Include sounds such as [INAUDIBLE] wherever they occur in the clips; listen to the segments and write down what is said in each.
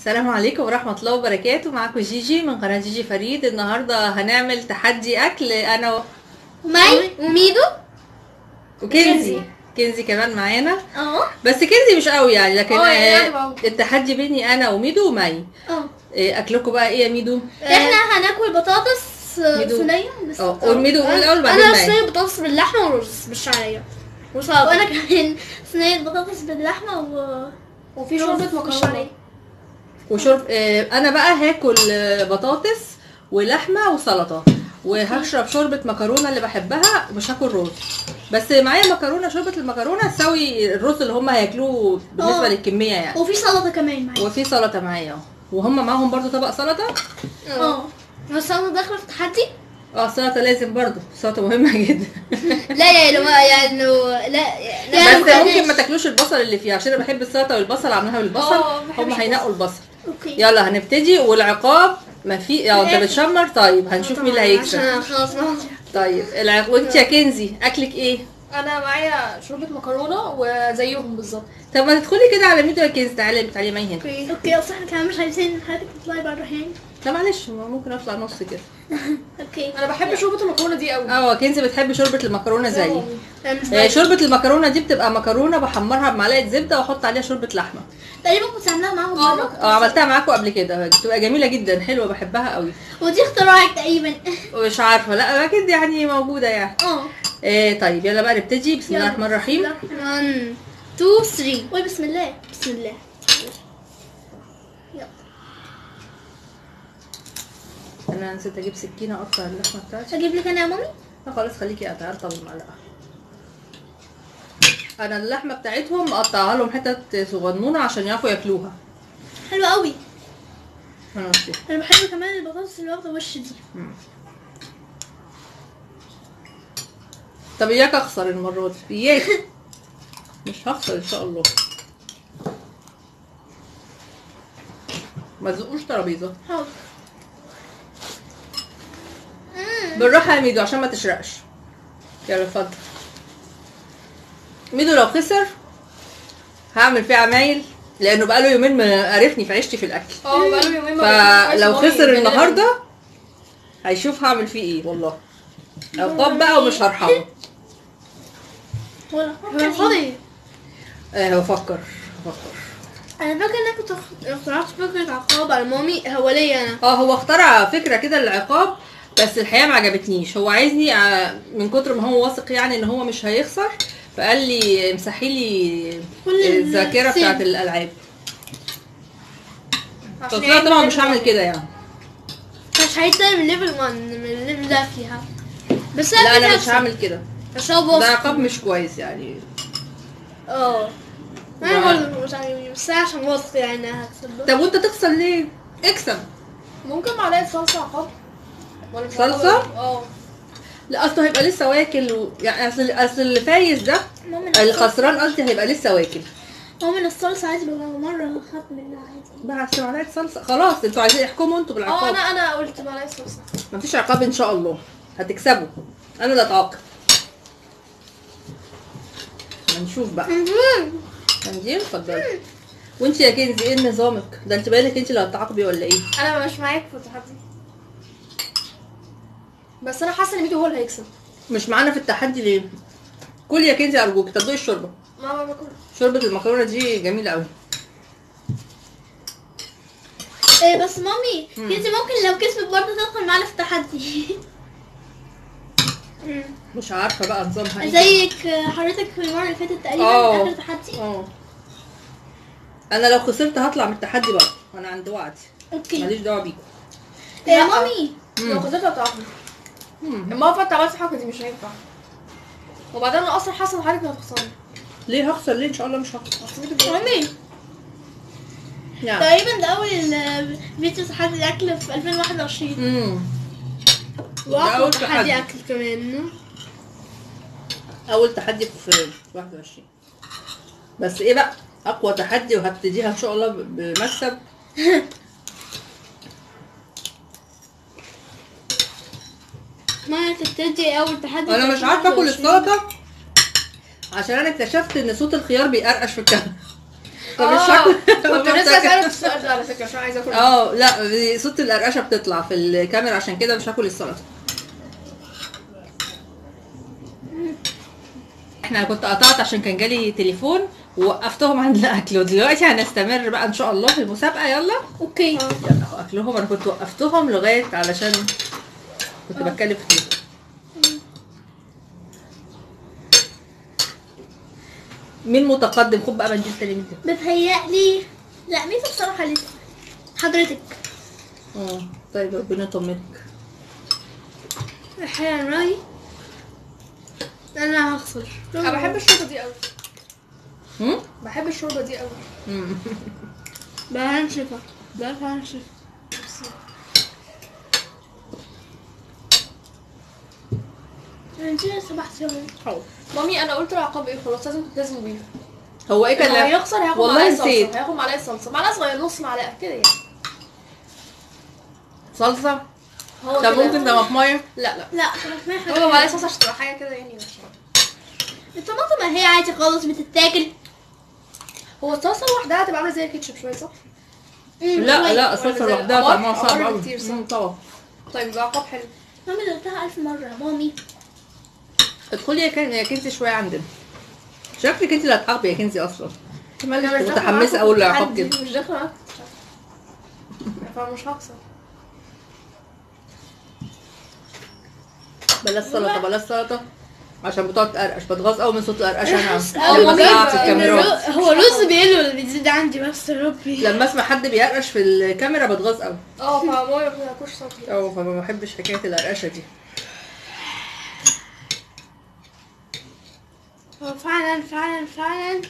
السلام عليكم ورحمة الله وبركاته. معاكم جيجي من قناة جيجي فريد. النهاردة هنعمل تحدي أكل. أنا و- ومي وميدو؟ وكنزي. كنزي كمان معانا. آه بس كنزي مش قوي يعني لكن آه،. التحدي بيني أنا وميدو ومي آه آه، أكلكم بقى إيه يا ميدو؟ إحنا هناكل بطاطس آه،. صينيه بس آه قول ميدو قول الأول بعدين أنا مي صينية بطاطس باللحمة ورز بالشعرية. وسلطه وأنا كمان [LAUGHS] صينية بطاطس باللحمة و وفي شوربة مكرونة. بالشعرية. وشرب آه، أنا بقى هاكل آه، بطاطس ولحمة وسلطة وهشرب شوربة مكرونة اللي بحبها ومش هاكل رز. بس معايا مكرونة شوربة المكرونة تساوي الرز اللي هم هياكلوه بالنسبة آه. للكمية يعني. وفي سلطة كمان معايا. وفي سلطة معايا. وهم معاهم برضو طبق سلطة؟ آه. بس أنا داخلة في التحدي آه السلطه لازم برضو. السلطه مهمة جدا. [LAUGHS] لا يعني لو يعني لا يعني بس ممكن ما تاكلوش البصل اللي فيها عشان أنا بحب السلطة والبصل عاملاها بالبصل. آه، ما هم هينقوا البصل. أوكي. يلا هنبتدي. والعقاب ما في آه انت بتشمر. طيب هنشوف مين اللي هيكسب. عشان خلاص طيب العق... وانت يا كنزي أكلك إيه؟ أنا معايا شوربة مكرونة وزيهم بالظبط. طب ما تدخلي كده على ميدو يا كنزي تعالي تعالي معي هنا. أوكي أوكي اصل إحنا كمان مش عايزين حضرتك تطلعي بره يعني لا معلش ما ممكن أطلع نص كده. [LAUGHS] أوكي. أنا بحب شوربة المكرونة دي قوي آه كنزي بتحب شوربة المكرونة زيي. آه، شوربة المكرونة دي بتبقى مكرونة بحمرها بمعلقة زبدة وأحط عليها شوربة لحمة. تقريبا كنت عاملاها معاهم آه. آه عملتها معاكم قبل كده. بتبقى جميلة جدا حلوة بحبها قوي ودي اختراعك تقريبا. [LAUGHS] مش عارفة لا أكيد يعني موجودة يعني. آه. إيه طيب يلا بقى نبتدي. بسم الله. الرحمن الرحيم. 1 2 3 قول بسم الله. بسم الله. يلا. أنا نسيت أجيب سكينة اقطع اللحمة بتاعتي. أجيب لك أنا يا مامي؟ لا خلاص خليكي قطعها طب المعلقه أنا اللحمة بتاعتهم مقطعها لهم حتت صغنونة عشان يعرفوا ياكلوها. حلوة قوي أنا أنا بحب كمان البطاطس اللي واخده وش دي. طب إياك أخسر المرة دي. إياك. [LAUGHS] مش هخسر إن شاء الله. ما تزقوش ترابيزة. حاضر بالراحة يا ميدو عشان ما تشرقش. يلا اتفضل. ميدو لو خسر هعمل فيه عمايل لأنه بقاله يومين مقرفني في عيشتي في الأكل. أه بقاله يومين ما فلو خسر النهارده هيشوف هعمل فيه إيه. والله. عقاب بقى ومش هرحمه. ولا فاضي آه بفكر بفكر أنا فاكرة إنك كنت اخترعت فكرة عقاب على مامي هو ليا أنا. آه هو اخترع فكرة كده للعقاب بس الحقيقة ما عجبتنيش. هو عايزني آه، من كتر ما هو واثق يعني إن هو مش هيخسر فقال لي امسحي لي كل الذاكرة. بتاعت الألعاب. أنا طبعا مش هعمل كده يعني. مش هيتاني من ليفل 1 من الليفل ده فيها. بس لا أنا مش هعمل كده. ده. عقاب مش كويس يعني. آه أنا برضه مش عارف بس عشان واثق يعني هتكسب طب وأنت تخسر ليه؟ اكسب. ممكن معلقه صلصة عقاب ولا مش صلصة؟ أه. لا أصله هيبقى لسه واكل و... يعني أصل أصل اللي فايز ده ماما الخسران قصدي هيبقى لسه واكل. ماما الصلصة عايزه بقى مرة خدت منها عادي. بس معلقة صلصة. خلاص أنتوا عايزين احكموا أنتوا أه بالعقاب. أنا أنا قلت معلقة صلصة. مفيش عقاب إن شاء الله. هتكسبوا. أنا اللي أتعاقب. هنشوف بقى. هنجيب؟ اتفضلي. وانت يا كنزي إيه نظامك ده انت بالك انت اللي هتعاقبي ولا إيه؟ أنا مش معاك في التحدي. بس أنا حاسه ان ميدو هو اللي هيكسب. مش معانا في التحدي ليه؟ كل يا كنزي ارجوك طب دوقي الشوربة. ماما باكل شوربة المكرونة دي جميلة قوي إيه بس مامي انت ممكن لو كسبت برضه تدخل معانا في التحدي. [LAUGHS] مش عارفة بقى نظامها إيه زيك حضرتك في المرة اللي فاتت تقريبا. اخر تحدي؟ آه. أنا لو خسرت هطلع من التحدي بقى أنا عند وعدي أوكي. ماليش دعوة بيكم. يا. مامي. لو خسرت هتعاقب اما افضل عملت الحركه دي مش هينفع. وبعدين أنا أصلا حاسة إن حضرتك هتخسري ليه هخسر؟ ليه إن شاء الله مش هخسر؟ مامي. يعني تقريبا ده أول فيديو تحدي الأكل في 2021 امم تحدي تحدي. أكل كمان. أول تحدي في 21 بس إيه بقى؟ أقوى تحدي وهبتديها إن شاء الله بمكسب. ما تبتدي أول تحدي أنا مش عارفة آكل 2021. السلطة عشان أنا اكتشفت إن صوت الخيار بيقرقش في الكاميرا فمش آه، هاكل كنت لسه اسالك السؤال ده على فكرة عشان عايزه آكل. آه لا صوت القرقشة بتطلع في الكاميرا عشان كده مش هاكل السلطة. إحنا كنت قطعت عشان كان جالي تليفون ووقفتهم عند [LAUGHS] الاكل ودلوقتي هنستمر بقى إن شاء الله في المسابقة. يلا أوكي. يلا هو أكلهم. أنا كنت وقفتهم لغاية علشان كنت بتكلم في التليفون. مين متقدم؟ خد بقى منديل تاني من ده بتهيألي لا مين بصراحة لسه. حضرتك. آه. طيب ربنا يطمنك. الحقيقة أنا أنا هخسر. أنا بحب الشوربة دي قوي هم؟ بحب الشوربة دي قوي مم. [LAUGHS] بقى هنشفها بقى هنشفها انت لسه بحسبها مامي. أنا قلت العقاب إيه؟ خلاص لازم تلتزموا بيه هو إيه كان هيخسر هياخد والله معلقة نسيت. صلصه هياخد معلقة صلصة. معلقة صغيرة نص معلقة كده يعني. صلصة؟ طب. ممكن طماطمايه لا لا. لا خلاص ما هو معلقه صلصه عشان تبقى حاجة كده يعني. مش الطماطم ما هي عادي خالص بتتاكل. هو الصلصه لوحدها هتبقى عاملة زي الكاتشب شوية صح؟ لا لا الصلصة لوحدها؟ طعمها صعب قوي كتير صح؟ مم، طبعا. طيب يبقى عقاب حلو. مامي قلتها ألف مرة. يا مامي. ادخلي يا كن يا كنزي شوية عندنا شكلك انت اللي هتحاربي يا كنزي أصلا. مالك مش داخلة متحمسه معاكم أقول التحدي، كده مش داخلة. معاكم فمش هخسر. بلاش سلطه بلاش سلطه عشان بتقعد تقرقش بتغاظ قوي من صوت القرقشة. أنا لما اسمعها بيبقى في الكاميرات هو الرز بيقل ولا بيزيد عندي بس يا ربي. لما أسمع حد بيقرقش في الكاميرا بتغاظ قوي أه فماما ما بتاكلش صوتي. آه فما بحبش حكاية القرقشة دي. هو فعلا فعلا فعلا.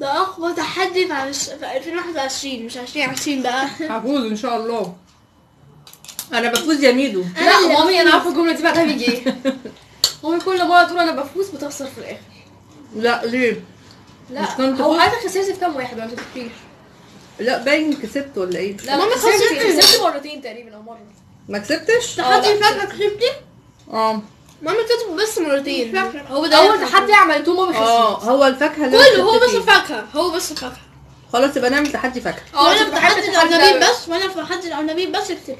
ده أقوى تحدي في 2021 مش 2020 بقى. هفوز إن شاء الله. أنا بفوز يا ميدو. لا مامي أنا عارفة الجملة دي بعدها بيجي. إيه [LAUGHS] مامي كل مرة تقول أنا بفوز بتخسر في الآخر. لا ليه؟ لا مش كنت هو؟ حضرتك خسرتي في كام واحد ولا ما لا باين كسبت ولا إيه؟ لا مامي خسرتي خسرتي. خسرتي مرتين تقريبا أو مرة. ما كسبتش؟ تحدي لا، فاكهة كسبتي آه. ماما كسب بس مرتين. مش فاكرة. هو ده أول تحدي عملتوه مامي آه خسرت. هو الفاكهة اللي كله أنا هو كسبت بس فيه. فاكهة هو بس فاكهة خلاص يبقى نعمل تحدي فاكهة. آه كنت في تحدي ده بس وأنا في تحدي العنابيب بس كسبت.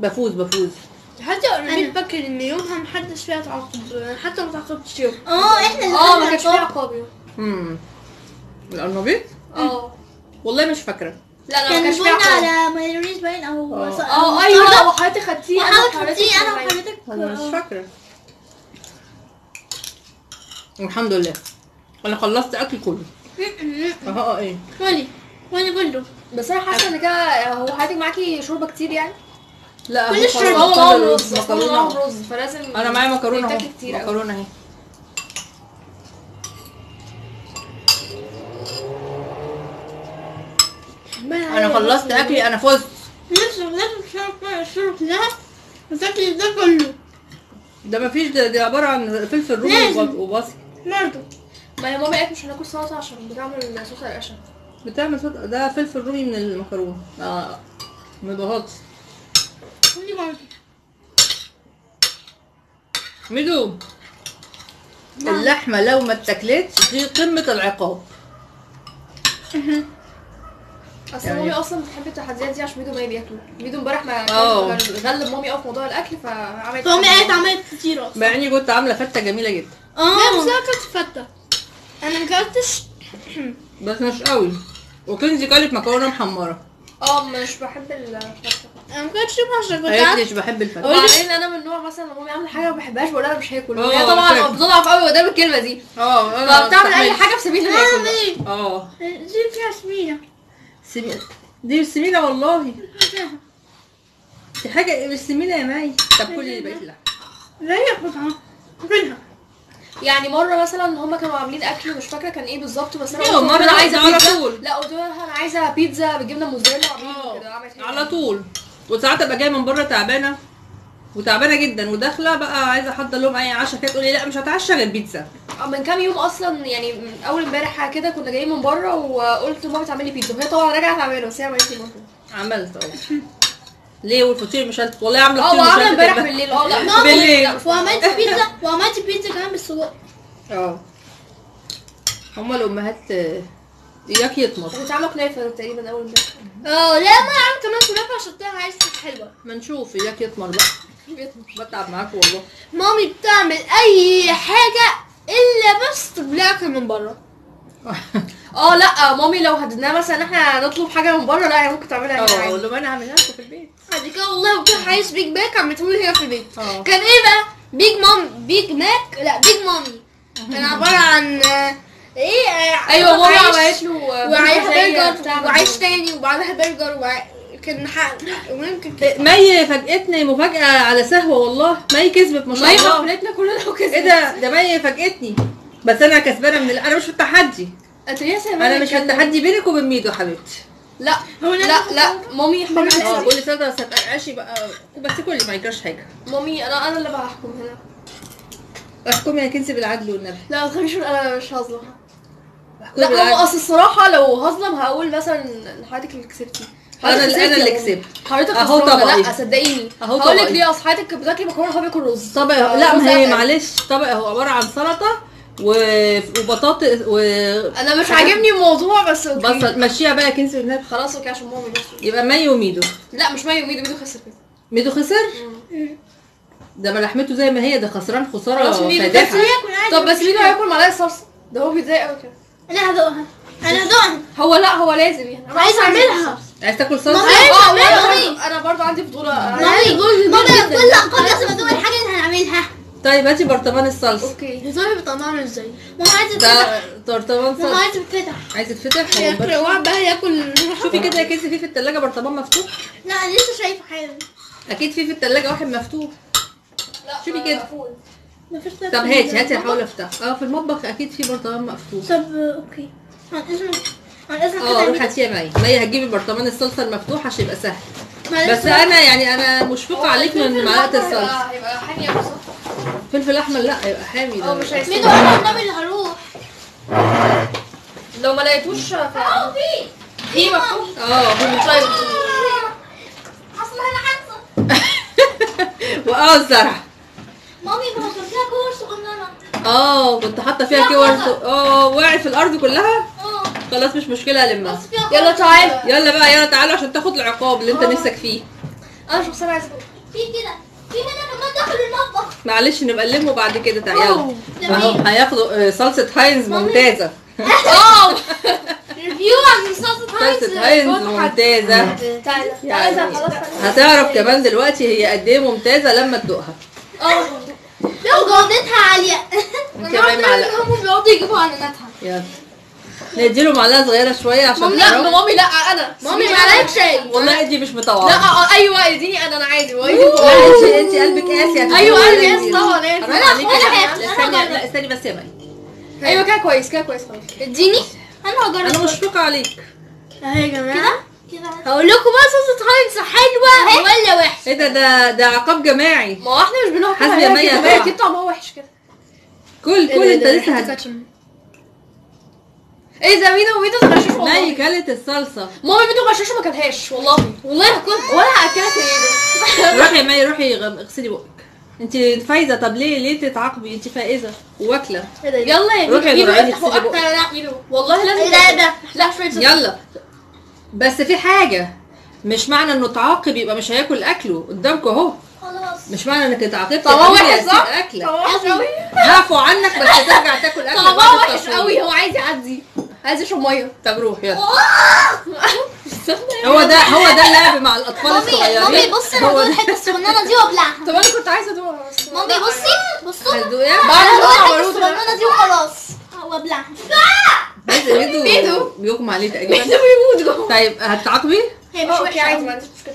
بفوز بفوز. حتى العنابيب فاكر ان يومها محدش فيها تعاقب حتى ما تعاقبتش يوم آه إحنا اللي آه ما كانش فيه العقاب. عقاب يوم. امم القرنبيط آه. والله مش فاكرة. لا لا ما كان كانش عقاب على مايونيز باين أو آه. آه أو أيوه. وحضرتك خدتيه وحضرتك وحضرتك خدتيه أنا. وحضرتك أنا مش آه. فاكرة. الحمد لله. أنا خلصت أكل كله. آه إيه. وأنا وأنا كله بس أنا حاسة إن كده هو حضرتك معاكي شوربة كتير يعني؟ لا كل هو الشرب هو رز أصل هو معاه مكرونه رز فلازم أنا معايا مكرونة أهو. مكرونة أهي. أنا خلصت أكلي أنا فزت. لسه لازم الشرب ده وتاكل ده كله. ده مفيش ده, ده عبارة عن فلفل رومي وبصل. برضه. ما هي ماما قالت مش هناكل سلطه عشان بتعمل صوص القشا بتعمل صوت ده فلفل رومي من المكرونة. آه من برضه ميدو اللحمة لو ما اتاكلتش دي قمة العقاب. أصل يعني- مامي أصلا بتحب التحديات دي عشان ميدو ما بياكلوا ميدو امبارح ما آه. كان غلب مامي قوي في موضوع الأكل فعملت فامي تحدي. قالت عملت كتير أصلا. مع إني كنت عاملة فتة جميلة جدا. لا بس آه أنا كنت فتة. أنا ما كلتش بس مش قوي وكنزي كانت مكرونة محمرة. آه مش بحب الفتة. أنا ما كلتش يومها عشان كنت قالت مش بحب الفته وبعدين أنا من النوع مثلا لما مامي عامله حاجة ما بحبهاش بقول لها أنا مش هاكل. وهي طبعا. بتضعف قوي قدام الكلمة دي. آه أنا فبتعمل أي. حاجة في سبيل الأكل بقى. آه دي فيها سمينة سمينة دي سمينة والله. دي حاجة مش سمينة يا ماي. طب كلي اللي بقيت اللحمة. لا هي يعني مرة مثلا هم كانوا عاملين أكل مش فاكرة كان إيه بالظبط بس أنا مرة أنا عايزة على طول. لا قلت لها أنا عايزة بيتزا بالجبنه موزاريلا. وعملت كده عملت هي. على طول. وساعات أبقى جاية من بره تعبانة. وتعبانة جدا وداخلة بقى عايزة أحضر لهم أي عشاء كده تقولي لأ مش هتعشى غير بيتزا. آه، من كام يوم أصلا يعني من أول امبارح كده كنا جايين من بره وقلت ماما تعمل لي بيتزا. وهي طبعا راجعة تعملها بس هي عملت لي عملت آه ليه؟ والفطير مشلتت والله عاملة آه فطير وعاملة مشلتت امبارح امبارح. بالليل. آه لا بالليل. وعملت بيتزا [LAUGHS] وعملت بيتزا كمان بالسجق. آه. هما الأمهات آه، اياك يطمر. كنت عاملة كنافة تقريبا أول امبارح. آه لا ما عملت كمان كنافه عشان طلع عايز حلوة. ما نشوف اياك يطمر بقى بتعب معاكم والله. مامي بتعمل أي حاجة إلا بس تبلعك من بره. [LAUGHS] آه لأ مامي لو هددناها مثلا إحنا نطلب حاجة من بره لأ هي ممكن تعملها هنا آه. أقول لهم أنا هعملها لكم في البيت. بعد كده والله لو كان عايز بيج ماك عملته لي هنا في البيت. آه. كان إيه بقى؟ بيج ماك بيج ماك لأ بيج مامي كان عبارة عن آه، إيه آه، أيوه ماما عملت له وعيش زي برجر وعيش مجنون. تاني وبعدها برجر وع... كان حق كده. مي فاجئتني مفاجأة على سهوة والله. مي كسبت ما شاء مي الله. غفلتنا كلنا وكسبت. إيه ده؟ ده مي فاجئتني. بس أنا كسبانة من. أنا مش في التحدي. أنا مش في؟ التحدي بينك وبين ميدو يا حبيبتي. لا هو لا لا مامي حبيبتي آه قولي سادة بس هتقرقشي بقى. بس كلي ما يجراش حاجة. مامي أنا أنا اللي بحكم هنا. احكمي يا كنزي بالعدل والنبي. لا ما تخافيش من- أنا مش هظلم. لا هو أصل الصراحة لو هظلم هقول مثلا حضرتك اللي كسبتي. أنا اللي أنا اللي ماما. كسبت. حضرتك خسرانة. طبقي. لا صدقيني. أهو هقول لك. ليه أصل حضرتك كانت بتاكلي مكرونة هو بياكل رز. طبق لا ما هي. معلش. طبق هو عبارة عن سلطة و... وبطاطس و أنا مش عاجبني الموضوع بس أوكي. بصل مشيها بقى كنزي والنبي خلاص أوكي عشان مامي بس. يبقى مي وميدو. لا مش مي وميدو ميدو خسر كده. ميدو خسر؟ ده ما لحمته زي ما هي ده خسران فادحة. خسر طب بس ميدو هياكل معلقة صلصة. ده هو بيتضايق قوي كده. أنا هدوقها. أنا هدوقها. هو لا هو لازم يعني. أنا عايزة أصلاً أعملها. عايز تاكل؟ ماما. آه. وأنا برضو أنا برضو عندي فضول أ- مامي مامي كل لقب لازم أدوق الحاجة اللي هنعملها. طيب هاتي برطمان الصلصة. أوكي. هزاري بطعمها إزاي؟ ماما عايزة تفتح ده برطمان ماما صلصة عايزة تفتح عايز تتفتح ياكل واحد بقى ياكل. شوفي كده يا كنزي في في التلاجة برطمان مفتوح؟ لا أنا لسه شايفة حالا. أكيد في في التلاجة واحد مفتوح. لا شوفي كده. مقفول. مفيش طب هاتي هاتي هحاول أفتح. آه في المطبخ أكيد في برطمان مفتوح طب أوكي. عن اذنك عن اذنك آه روح هاتيها مي مي هتجيبي برطمان الصلصة المفتوح عشان يبقى سهل. بس أنا يعني أنا مشفقة عليك من معلقة الصلصة. هيبقى هيبقى حامي صح؟ فلفل أحمر لا هيبقى حامي آه ده. مش هيستوي. أنا والنبي اللي هروح لو ما لقيتوش ف- آه في. في مفتوح؟ آه في طيب. أصلا أنا حاسه [LAUGHS] وآه الزرع مامي ما هو كان فيها كور صغننه آه كنت حاطة فيها كور آه وقعت في الأرض كلها. آه. خلاص مش مشكلة فيها يلا. صغننة. يلا بقى يلا تعالوا عشان تاخد العقاب اللي انت نفسك فيه. أنا شخصيا عايزة أقول. في كده. في هنا كمان داخل المطبخ. معلش نبقى نلمه بعد كده. تعالى اهو هياخدوا آه، صلصه هاينز ممتازة. [LAUGHS] آه. review عن صلصه هاينز ممتازة. تعالى. يعني تعالى خلاص. هتعرف كمان دلوقتي هي قد إيه ممتازة لما تدوقها. آه لو جودتها عاليه انت مي معلقه هم بيقعدوا يجيبوا اعلاناتها يلا نديله معلقه صغيره شوية عشان لا. مامي لا أنا مامي معلقه شاي والله دي مش لا مطوعه آه أيوه اديني أنا أنا عادي هو يدي لا طبعاً. انت انت قلبك قاسي أيوه قلبي. قاسي طبعا لا استني. لا بس يا مي أيوه كده كويس كده كويس خلاص اديني أنا هجرب أنا مشفقه عليك اهي يا جماعة كده هقول لكم بقى صوصة هاينز حلوة ولا وحشة إيه ده ده ده عقاب جماعي. ما هو إحنا مش بناكل حسبي يا هي مي كده، طبعا. أكيد طعمها وحش كده. كل كل انت لسه هت... إيه ده ميدو ميدو غشاش مي والله كلت الصلصة. مامي ميدو غشاش وما كلهاش والله. والله كنت ولا هاكلك يا ميدو روحي يا مي روحي غ- اغسلي بقك. انت فايزة. طب ليه ليه تتعاقبي؟ انت فائزة واكله يلا يا روحي ميدو ميدو افتح اغسلي بقك. ميدو. والله لازم لا ده؟ لا شوية زيت. يلا. بس في حاجة. مش معنى انه تعاقب يبقى مش هياكل اكله. قدامكم اهو. خلاص. مش معنى انك اتعاقبت يبقى وحش صح؟ أكلك. هعفو عنك بس ترجع تاكل أكلك طعمها بعد وحش. قوي هو عايز يعدي. عايز يشرب مية. طب روح يلا. [LAUGHS] هو ده هو ده اللعب مع الأطفال الصغيرين. مامي بصي أنا هو هدوق. الحتة الصغننة دي وابلعها. طب أنا كنت عايزة أدوقها. مامي بصي بصوا أنا ما هدوق الحتة. الصغننة دي وخلاص. وابلعها. ميدو. ميدو بيغمى عليه تقريبا ميدو بيموت طيب هتعاقبي؟ هي مش وحشة عادي. ما عنديش مشكله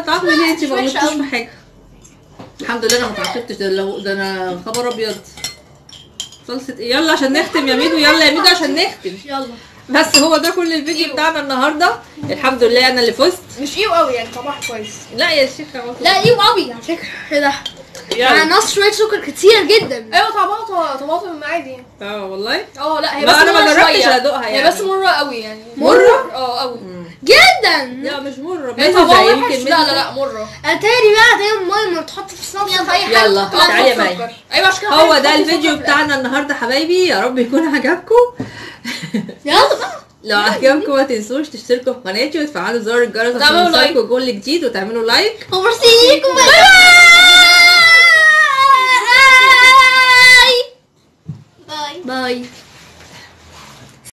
هتعاقبي ليه انت ما غلطتيش. في حاجة. الحمد لله أنا ما اتعاقبتش ده لو ده أنا خبر أبيض. صلصه إيه؟ يلا عشان نختم يا ميدو يلا يا ميدو عشان نختم. يلا. بس هو ده كل الفيديو بتاعنا النهارده. الحمد لله أنا اللي فزت. مش إيو قوي يعني طعمها كويس. لا يا شيخ لا إيو قوي على فكرة. إيه ده؟ مع نص شوية سكر كتير جدا. أيوه طعمها طماطم عادي يعني آه والله؟ آه لا هي بس أنا ما مرة جربتش شوية. أدوقها هي يعني. بس مرة قوي يعني. مرة؟ آه قوي جدا. لا مش مرة. هي مززة طعمها وحش. يمكن لا لا. لا مرة. اتاري بقى زي الميه ما بتحط في الصلصه في أي حاجة. يلا. تعالي يا مي. أيوه عشان كده هو ده الفيديو. بتاعنا النهارده حبايبي. يا رب يكون عجبكم. [LAUGHS] يلا بقى. لو عجبكم ما تنسوش تشتركوا في قناتي وتفعلوا زر الجرس عشان وتعملوا like. يوصلكوا كل جديد وتعملوا like وبرسيكم bye bye bye